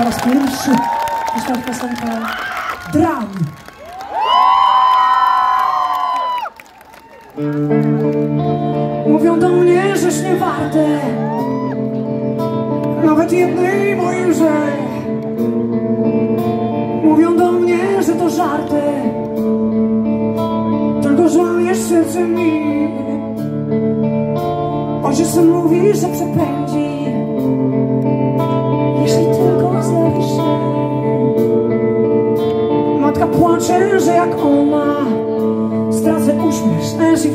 po raz pierwszy. Śpiewać piosenkę Dram. Mówią do mnie, żeś nie warte. Nawet jednej mojej łzy Mówią do mnie, że to żarty. Tylko żałujesz serce mi Ojciec mówi, że przepędzi Jeśli tylko Matka płacze, że jak ona Stracę uśmiech, sens i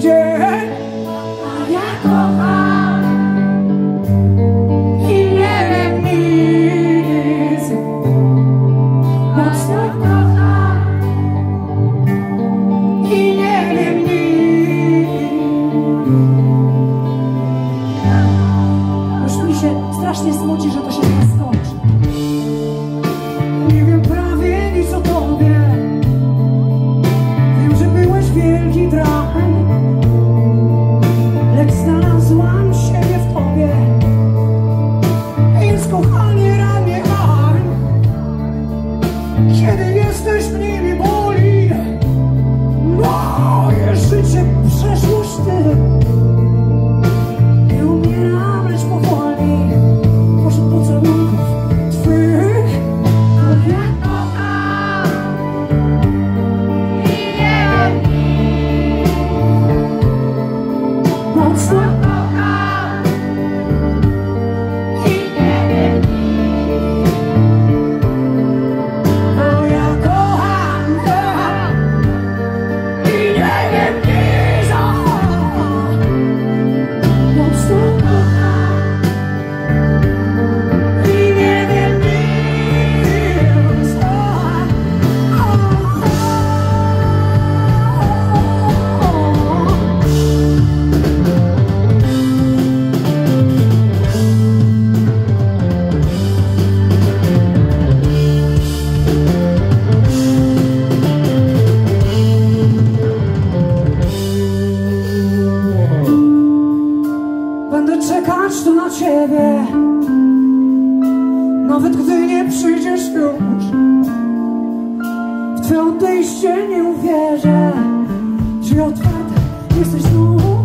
Kiedy jesteś mniej mi boli Moje życie przeszłość ty Nie so czekać tu na ciebie. Nawet gdy nie przyjdziesz już W twoje odejście nie uwierzę. Drzwi otwarte, jesteś znów